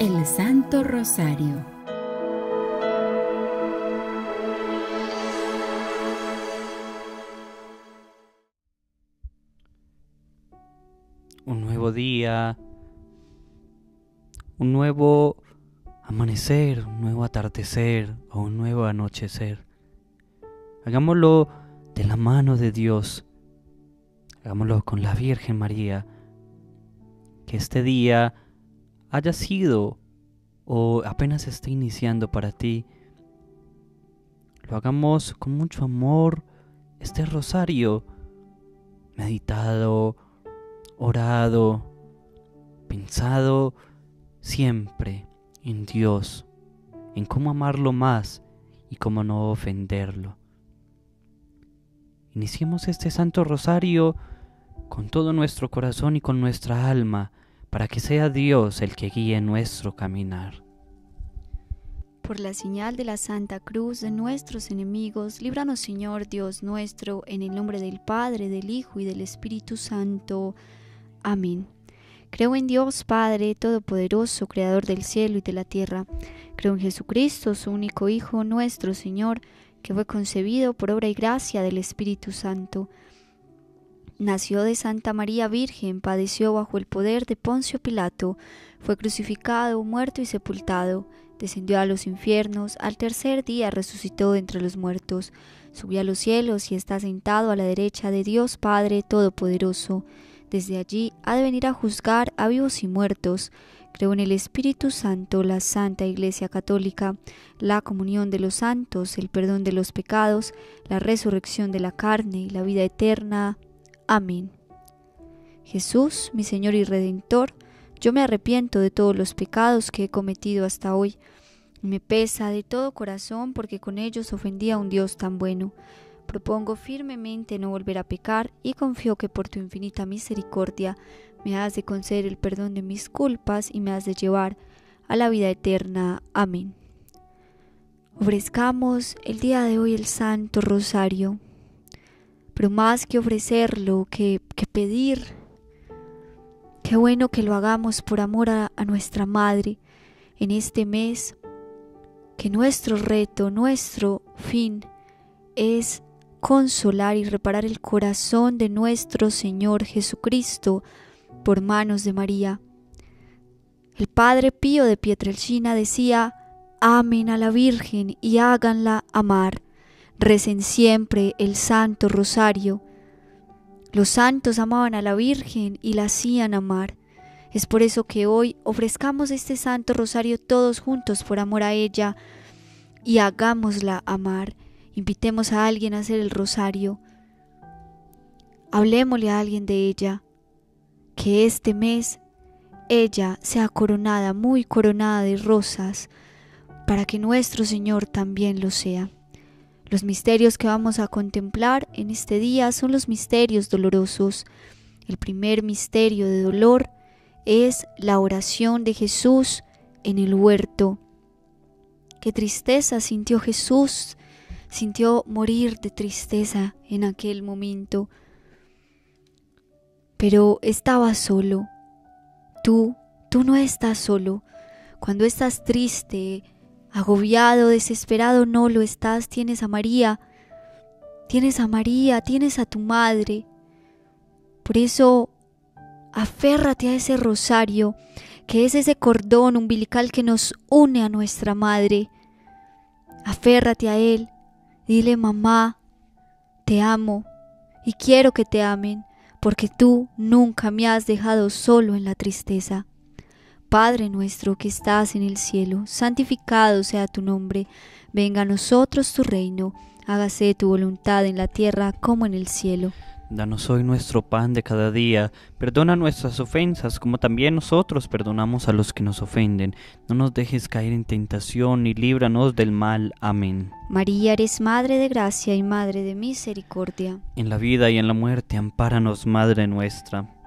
El Santo Rosario. Un nuevo día, un nuevo amanecer, un nuevo atardecer o un nuevo anochecer. Hagámoslo de la mano de Dios. Hagámoslo con la Virgen María. Que este día haya sido o apenas esté iniciando para ti. Lo hagamos con mucho amor. Este rosario meditado, orado, pensado siempre en Dios, en cómo amarlo más y cómo no ofenderlo. Iniciemos este Santo Rosario con todo nuestro corazón y con nuestra alma, para que sea Dios el que guíe nuestro caminar. Por la señal de la Santa Cruz de nuestros enemigos, líbranos Señor Dios nuestro, en el nombre del Padre, del Hijo y del Espíritu Santo. Amén. Creo en Dios Padre Todopoderoso, Creador del cielo y de la tierra. Creo en Jesucristo, su único Hijo, nuestro Señor, que fue concebido por obra y gracia del Espíritu Santo. Nació de Santa María Virgen, padeció bajo el poder de Poncio Pilato, fue crucificado, muerto y sepultado, descendió a los infiernos, al tercer día resucitó entre los muertos, subió a los cielos y está sentado a la derecha de Dios Padre Todopoderoso. Desde allí ha de venir a juzgar a vivos y muertos. Creo en el Espíritu Santo, la Santa Iglesia Católica, la comunión de los santos, el perdón de los pecados, la resurrección de la carne y la vida eterna. Amén. Jesús, mi Señor y Redentor, yo me arrepiento de todos los pecados que he cometido hasta hoy. Me pesa de todo corazón porque con ellos ofendí a un Dios tan bueno. Propongo firmemente no volver a pecar y confío que por tu infinita misericordia me has de conceder el perdón de mis culpas y me has de llevar a la vida eterna. Amén. Ofrezcamos el día de hoy el Santo Rosario, pero más que ofrecerlo, que, que pedir, qué bueno que lo hagamos por amor a, a nuestra Madre en este mes, que nuestro reto, nuestro fin es consolar y reparar el corazón de nuestro Señor Jesucristo por manos de María. El Padre Pío de Pietrelcina decía, amen a la Virgen y háganla amar. Recen siempre el Santo Rosario. Los santos amaban a la Virgen y la hacían amar. Es por eso que hoy ofrezcamos este Santo Rosario todos juntos por amor a ella y hagámosla amar. Invitemos a alguien a hacer el rosario. Hablemosle a alguien de ella. Que este mes ella sea coronada, muy coronada de rosas, para que nuestro Señor también lo sea. Los misterios que vamos a contemplar en este día son los misterios dolorosos. El primer misterio de dolor es la oración de Jesús en el huerto. Qué tristeza sintió Jesús, sintió morir de tristeza en aquel momento. Pero estaba solo. Tú, tú no estás solo. Cuando estás triste, agobiado, desesperado, no lo estás. Tienes a María. Tienes a María, tienes a tu madre. Por eso, aférrate a ese rosario, que es ese cordón umbilical que nos une a nuestra madre. Aférrate a él. Dile, mamá, te amo y quiero que te amen, porque tú nunca me has dejado solo en la tristeza. Padre nuestro que estás en el cielo, santificado sea tu nombre, venga a nosotros tu reino, hágase tu voluntad en la tierra como en el cielo. Danos hoy nuestro pan de cada día, perdona nuestras ofensas como también nosotros perdonamos a los que nos ofenden, no nos dejes caer en tentación y líbranos del mal. Amén. María, eres Madre de Gracia y Madre de Misericordia. En la vida y en la muerte, ampáranos, Madre nuestra.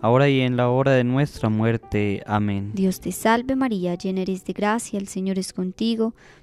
ahora y en la hora de nuestra muerte. Amén. Dios te salve María, llena eres de gracia, el Señor es contigo.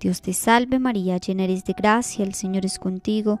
Dios te salve María, llena eres de gracia, el Señor es contigo,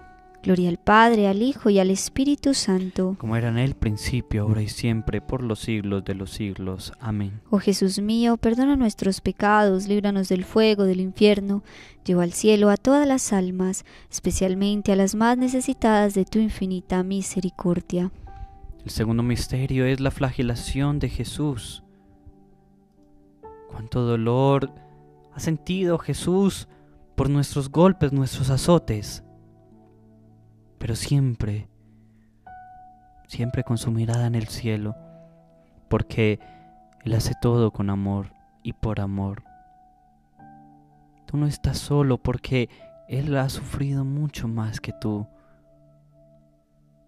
Gloria al Padre, al Hijo y al Espíritu Santo. Como era en el principio, ahora y siempre, por los siglos de los siglos. Amén. Oh Jesús mío, perdona nuestros pecados, líbranos del fuego del infierno, lleva al cielo a todas las almas, especialmente a las más necesitadas de tu infinita misericordia. El segundo misterio es la flagelación de Jesús. Cuánto dolor ha sentido Jesús por nuestros golpes, nuestros azotes pero siempre, siempre con su mirada en el cielo, porque Él hace todo con amor y por amor. Tú no estás solo porque Él ha sufrido mucho más que tú.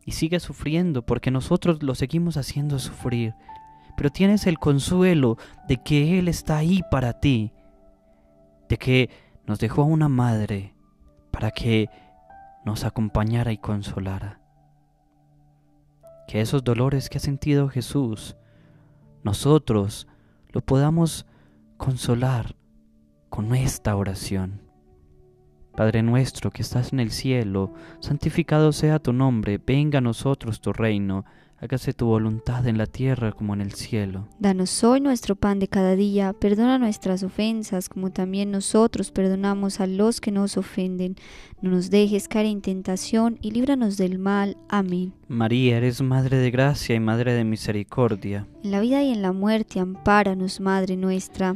Y sigue sufriendo porque nosotros lo seguimos haciendo sufrir. Pero tienes el consuelo de que Él está ahí para ti. De que nos dejó a una madre para que nos acompañara y consolara. Que esos dolores que ha sentido Jesús, nosotros lo podamos consolar con esta oración. Padre nuestro que estás en el cielo, santificado sea tu nombre, venga a nosotros tu reino hágase tu voluntad en la tierra como en el cielo. Danos hoy nuestro pan de cada día, perdona nuestras ofensas como también nosotros perdonamos a los que nos ofenden. No nos dejes caer en tentación y líbranos del mal. Amén. María, eres Madre de gracia y Madre de misericordia. En la vida y en la muerte, ampáranos, Madre nuestra.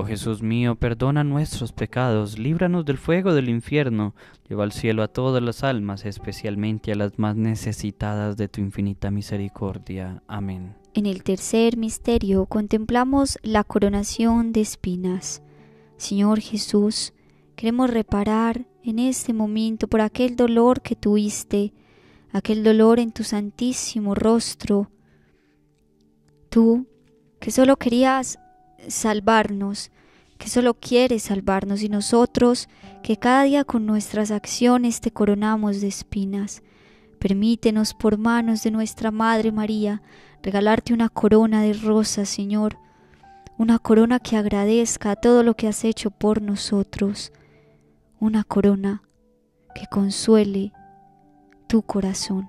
Oh Jesús mío, perdona nuestros pecados, líbranos del fuego del infierno, lleva al cielo a todas las almas, especialmente a las más necesitadas de tu infinita misericordia. Amén. En el tercer misterio contemplamos la coronación de espinas. Señor Jesús, queremos reparar en este momento por aquel dolor que tuviste, aquel dolor en tu santísimo rostro. Tú, que solo querías salvarnos, que solo quieres salvarnos y nosotros que cada día con nuestras acciones te coronamos de espinas. Permítenos por manos de nuestra Madre María regalarte una corona de rosas, Señor, una corona que agradezca todo lo que has hecho por nosotros, una corona que consuele tu corazón.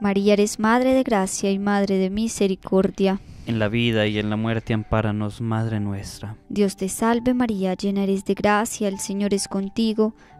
María eres Madre de Gracia y Madre de Misericordia. En la vida y en la muerte ampáranos, Madre nuestra. Dios te salve María, llena eres de gracia, el Señor es contigo.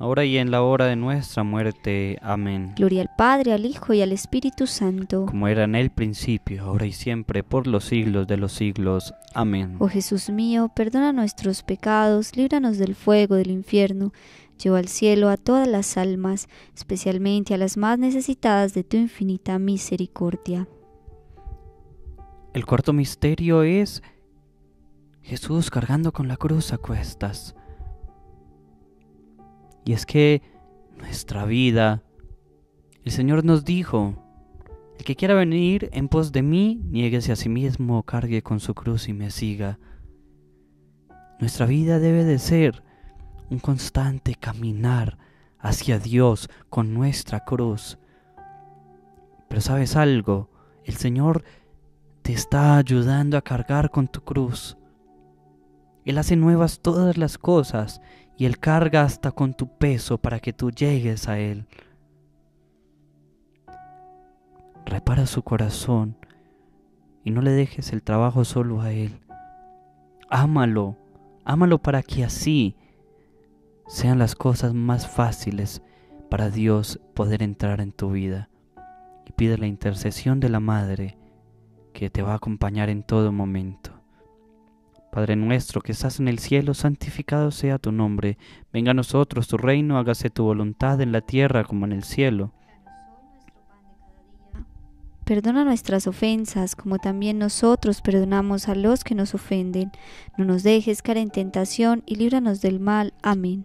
ahora y en la hora de nuestra muerte. Amén. Gloria al Padre, al Hijo y al Espíritu Santo. Como era en el principio, ahora y siempre, por los siglos de los siglos. Amén. Oh Jesús mío, perdona nuestros pecados, líbranos del fuego del infierno, lleva al cielo a todas las almas, especialmente a las más necesitadas de tu infinita misericordia. El cuarto misterio es Jesús cargando con la cruz a cuestas. Y es que nuestra vida, el Señor nos dijo, el que quiera venir en pos de mí, niéguese a sí mismo, cargue con su cruz y me siga. Nuestra vida debe de ser un constante caminar hacia Dios con nuestra cruz. Pero sabes algo, el Señor te está ayudando a cargar con tu cruz. Él hace nuevas todas las cosas y Él carga hasta con tu peso para que tú llegues a Él. Repara su corazón y no le dejes el trabajo solo a Él. Ámalo, ámalo para que así sean las cosas más fáciles para Dios poder entrar en tu vida. Y pide la intercesión de la Madre que te va a acompañar en todo momento. Padre nuestro que estás en el cielo, santificado sea tu nombre. Venga a nosotros tu reino, hágase tu voluntad en la tierra como en el cielo. Perdona nuestras ofensas, como también nosotros perdonamos a los que nos ofenden. No nos dejes caer en tentación y líbranos del mal. Amén.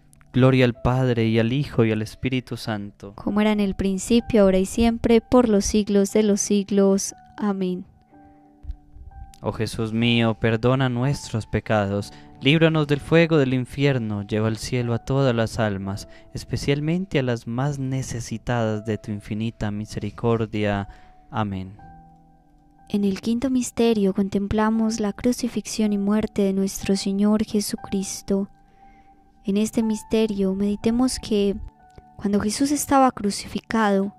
gloria al Padre y al Hijo y al Espíritu Santo. Como era en el principio, ahora y siempre, por los siglos de los siglos. Amén. Oh Jesús mío, perdona nuestros pecados, líbranos del fuego del infierno, lleva al cielo a todas las almas, especialmente a las más necesitadas de tu infinita misericordia. Amén. En el quinto misterio contemplamos la crucifixión y muerte de nuestro Señor Jesucristo. En este misterio meditemos que cuando Jesús estaba crucificado,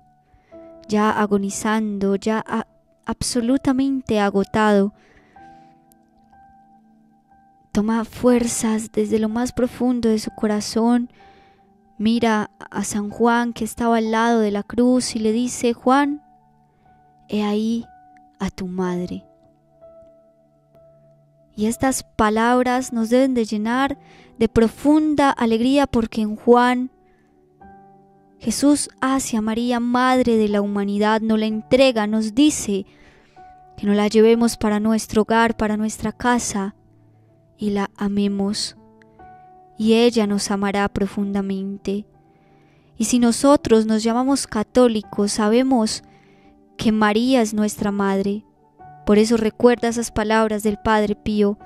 ya agonizando, ya absolutamente agotado, toma fuerzas desde lo más profundo de su corazón, mira a San Juan que estaba al lado de la cruz y le dice, Juan, he ahí a tu madre. Y estas palabras nos deben de llenar de profunda alegría porque en Juan Jesús hace a María, Madre de la humanidad, nos la entrega, nos dice que nos la llevemos para nuestro hogar, para nuestra casa, y la amemos, y ella nos amará profundamente. Y si nosotros nos llamamos católicos, sabemos que María es nuestra madre. Por eso recuerda esas palabras del Padre Pío.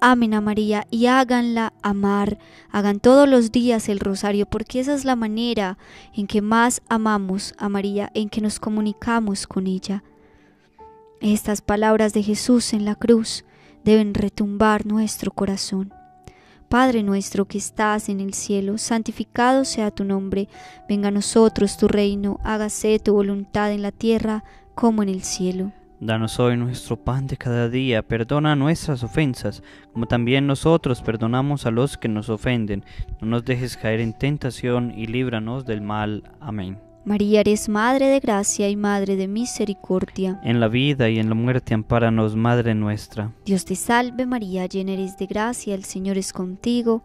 Amen a María y háganla amar. Hagan todos los días el rosario, porque esa es la manera en que más amamos a María, en que nos comunicamos con ella. Estas palabras de Jesús en la cruz deben retumbar nuestro corazón. Padre nuestro que estás en el cielo, santificado sea tu nombre, venga a nosotros tu reino, hágase tu voluntad en la tierra como en el cielo. Danos hoy nuestro pan de cada día, perdona nuestras ofensas, como también nosotros perdonamos a los que nos ofenden. No nos dejes caer en tentación y líbranos del mal. Amén. María, eres Madre de Gracia y Madre de Misericordia. En la vida y en la muerte, ampáranos, Madre nuestra. Dios te salve María, llena eres de gracia, el Señor es contigo.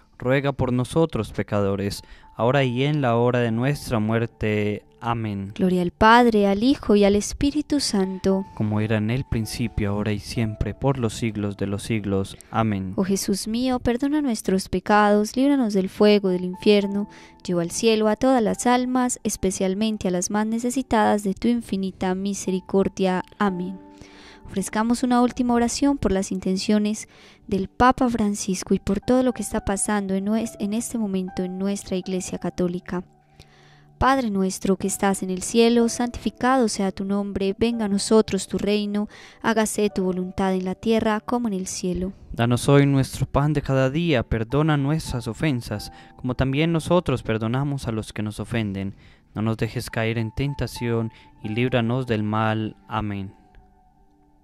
ruega por nosotros pecadores, ahora y en la hora de nuestra muerte. Amén. Gloria al Padre, al Hijo y al Espíritu Santo. Como era en el principio, ahora y siempre, por los siglos de los siglos. Amén. Oh Jesús mío, perdona nuestros pecados, líbranos del fuego del infierno, lleva al cielo a todas las almas, especialmente a las más necesitadas de tu infinita misericordia. Amén. Ofrezcamos una última oración por las intenciones del Papa Francisco y por todo lo que está pasando en, este momento en nuestra Iglesia Católica. Padre nuestro que estás en el cielo, santificado sea tu nombre, venga a nosotros tu reino, hágase tu voluntad en la tierra como en el cielo. Danos hoy nuestro pan de cada día, perdona nuestras ofensas, como también nosotros perdonamos a los que nos ofenden. No nos dejes caer en tentación y líbranos del mal. Amén.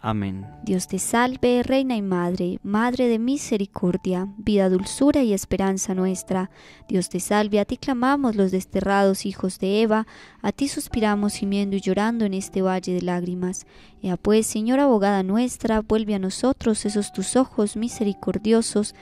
Amén. Dios te salve, Reina y Madre, Madre de misericordia, vida, dulzura y esperanza nuestra. Dios te salve, a ti clamamos los desterrados hijos de Eva, a ti suspiramos gimiendo y llorando en este valle de lágrimas. Ea pues, Señora abogada nuestra, vuelve a nosotros esos tus ojos misericordiosos,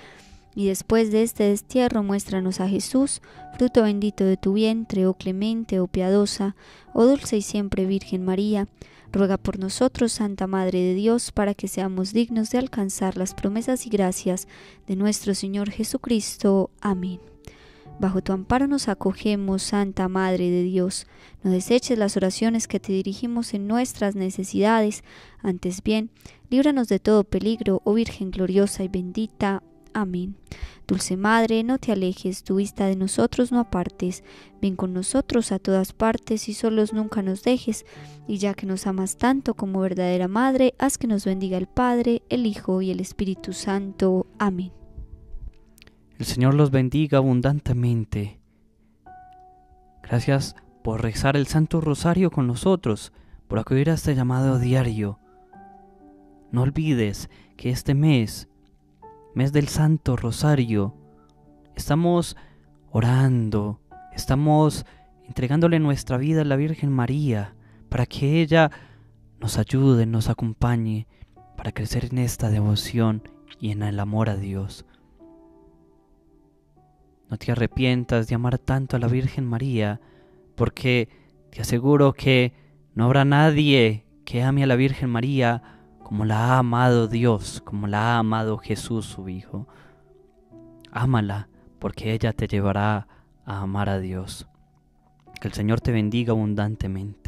y después de este destierro muéstranos a Jesús, fruto bendito de tu vientre, oh clemente, oh piadosa, oh dulce y siempre Virgen María Ruega por nosotros, Santa Madre de Dios, para que seamos dignos de alcanzar las promesas y gracias de nuestro Señor Jesucristo. Amén. Bajo tu amparo nos acogemos, Santa Madre de Dios. No deseches las oraciones que te dirigimos en nuestras necesidades, antes bien, líbranos de todo peligro, oh Virgen gloriosa y bendita. Amén. Dulce Madre, no te alejes, tu vista de nosotros no apartes, ven con nosotros a todas partes y solos nunca nos dejes, y ya que nos amas tanto como verdadera Madre, haz que nos bendiga el Padre, el Hijo y el Espíritu Santo. Amén. El Señor los bendiga abundantemente. Gracias por rezar el Santo Rosario con nosotros, por acudir a este llamado diario. No olvides que este mes mes del Santo Rosario, estamos orando, estamos entregándole nuestra vida a la Virgen María para que ella nos ayude, nos acompañe para crecer en esta devoción y en el amor a Dios. No te arrepientas de amar tanto a la Virgen María, porque te aseguro que no habrá nadie que ame a la Virgen María como la ha amado Dios, como la ha amado Jesús su Hijo. Ámala, porque ella te llevará a amar a Dios. Que el Señor te bendiga abundantemente.